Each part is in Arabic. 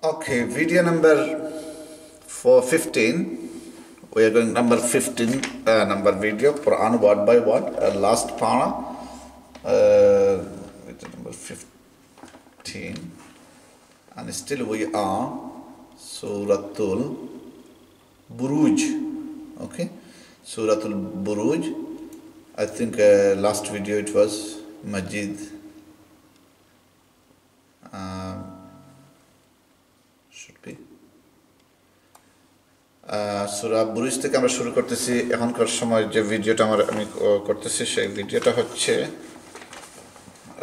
Okay, video number for 15. We are going number 15 uh, number video Quran word by word. Uh, last para. Uh, number 15. And still we are Suratul Buruj. Okay, Suratul Buruj. I think uh, last video it was Majid. Um, সুরা বুরুজ থেকে আমরা শুরু করতেছি এখনকার সময় যে ভিডিওটা আমার আমি ক- করতেছি সেই ভিডিওটা হচ্ছে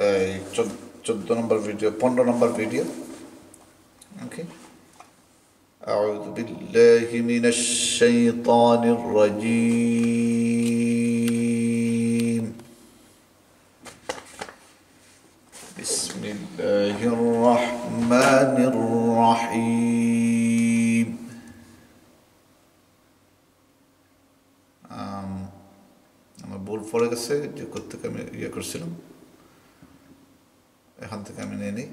এই চোদ্দ নম্বর ভিডিও পনেরো নম্বর ভিডিও ওকে أعوذ بالله من الشيطان الرجيم ভুল পড়ে গেছে যে থেকে আমি ইয়ে করছিলাম এখান থেকে আমি নিয়ে নিই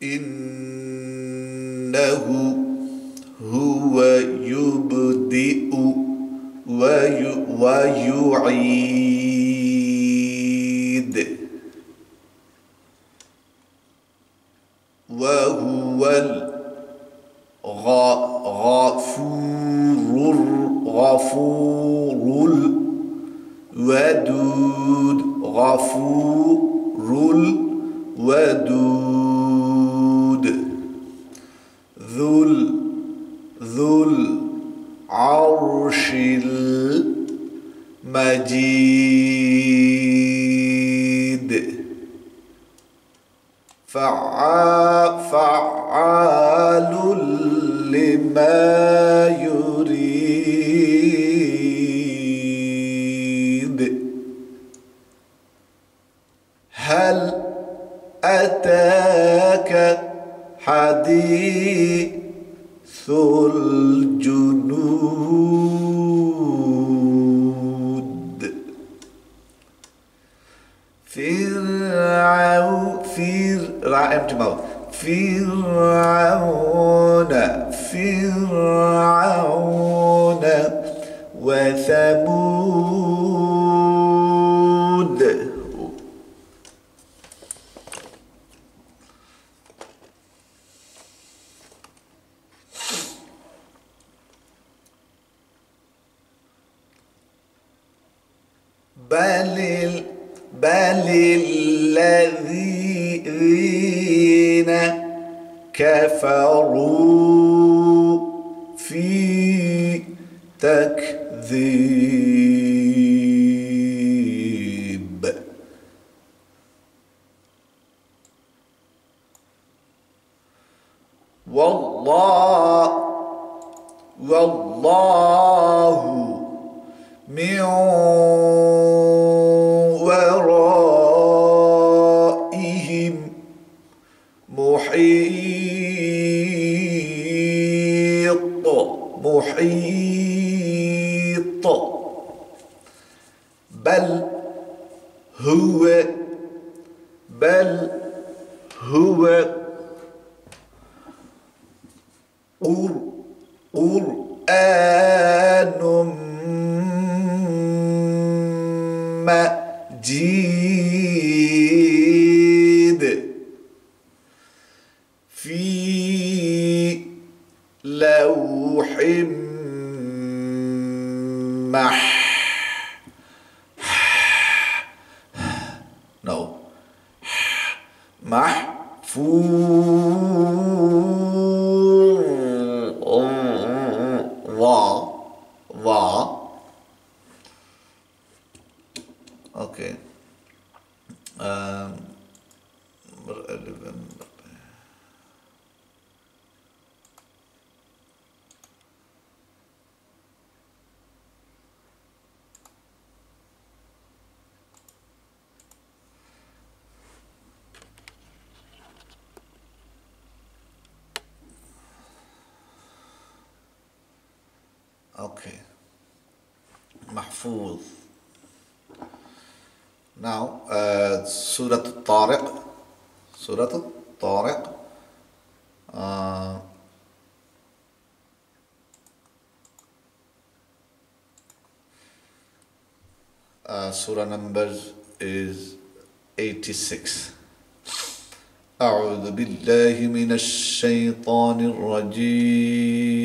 إنه هو يبدئ وي- ويعيد وهو الغفور غفور الودود غفور الودود ذو ال- ذو العرش المجيد. فعا- فعال لما يريد. فرعون فر رائم تمام فرعون فرعون وثمود. بل بل الذين كفروا في تكذيب هو بل هو قر قرآن مجيد. في لوح مح Okay. Mahfuz. Now, uh, Surah Al-Tariq. Surah Al-Tariq. Uh, uh, surah numbers is 86 أعوذ بالله من الشيطان الرجيم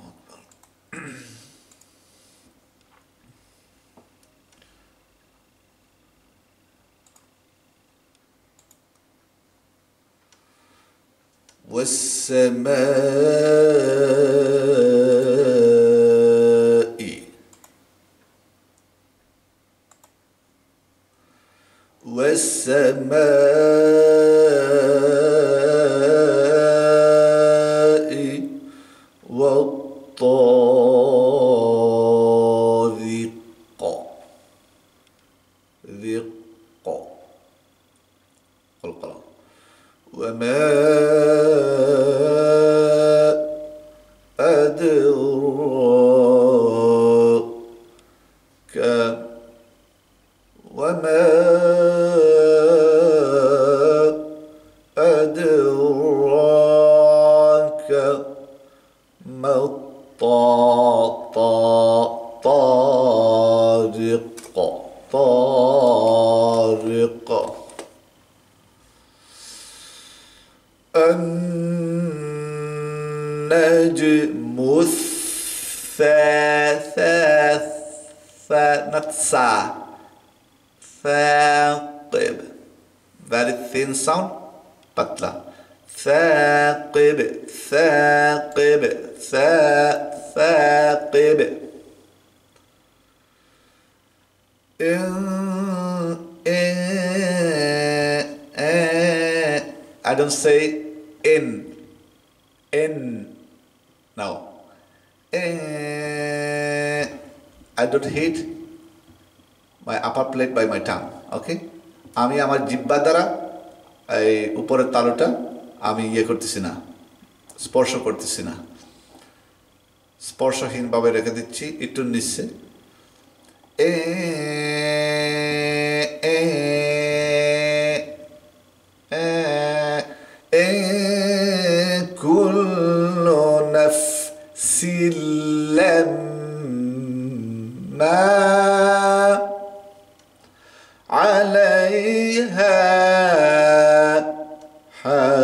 والسماء الطارق النجم الثاثاث فنقصع ثاقب. Very thin sound. بطلع ثاقب ثاقب. ثاقب, ثاقب. I don't say in in no Eh, I don't hit my upper plate by my tongue okay? আমি আমার জিব্বা দ্বারা এই উপরের তালুটা আমি ইয়ে করতেছি না স্পর্শ করতেছি না। স্পর্শহীনভাবে রেখে দিচ্ছি একটু নিচ্ছে এ عليها حافظ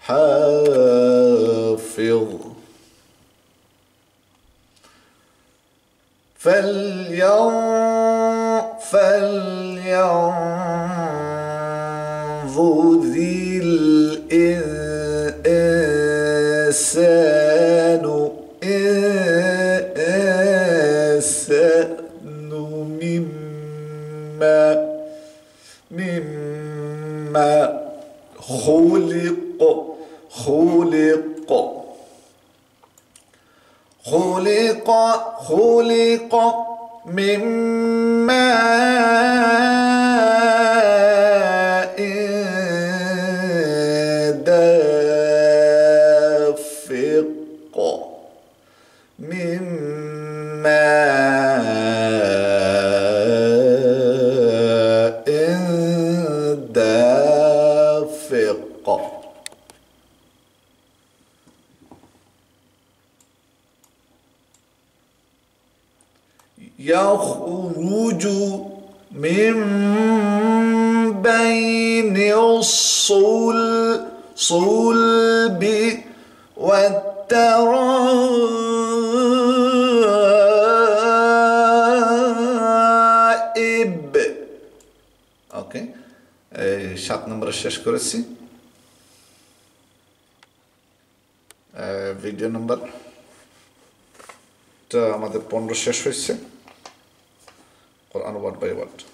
حافظ. فلينظر فلينظر ذي الإنسان. خلق خلق. خلق خلق مما دافق. مما يخرج من بين الصل صلب والترائب ওকে এই সাত নম্বরে শেষ করেছি ভিডিও নাম্বার আমাদের পনেরো শেষ হয়েছে qur'an wat bay wat